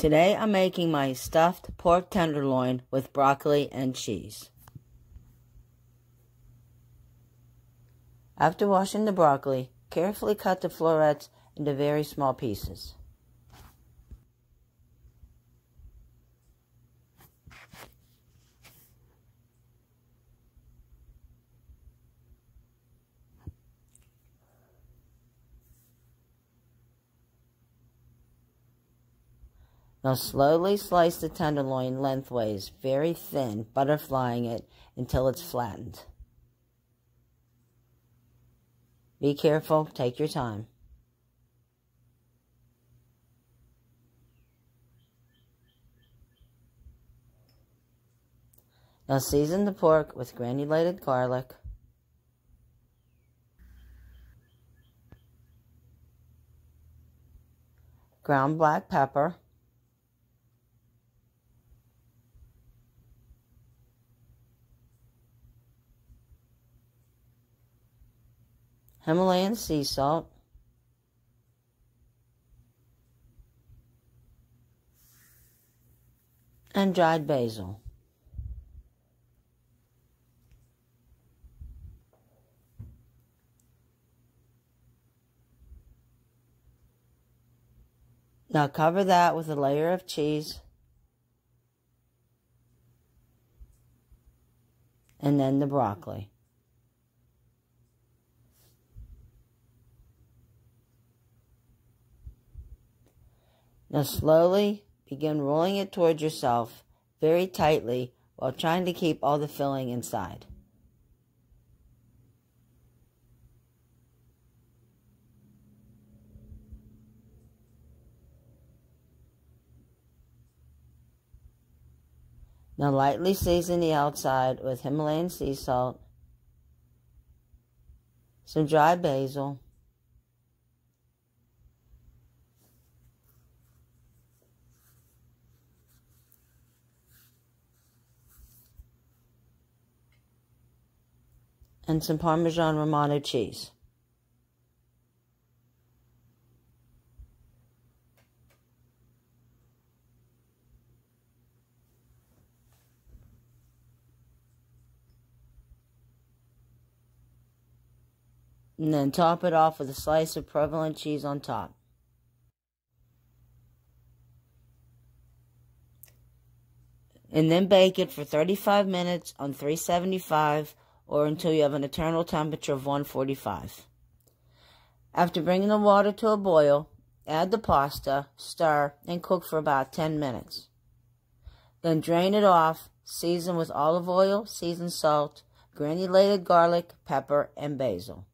Today I'm making my stuffed pork tenderloin with broccoli and cheese. After washing the broccoli, carefully cut the florets into very small pieces. Now slowly slice the tenderloin lengthways, very thin, butterflying it until it's flattened. Be careful, take your time. Now season the pork with granulated garlic, ground black pepper, Himalayan sea salt, and dried basil. Now cover that with a layer of cheese and then the broccoli. Now slowly begin rolling it towards yourself very tightly while trying to keep all the filling inside. Now lightly season the outside with Himalayan sea salt, some dry basil, and some Parmesan Romano cheese. And then top it off with a slice of provolone cheese on top. And then bake it for 35 minutes on 375 or until you have an internal temperature of 145. After bringing the water to a boil, add the pasta, stir, and cook for about 10 minutes. Then drain it off, season with olive oil, seasoned salt, granulated garlic, pepper, and basil.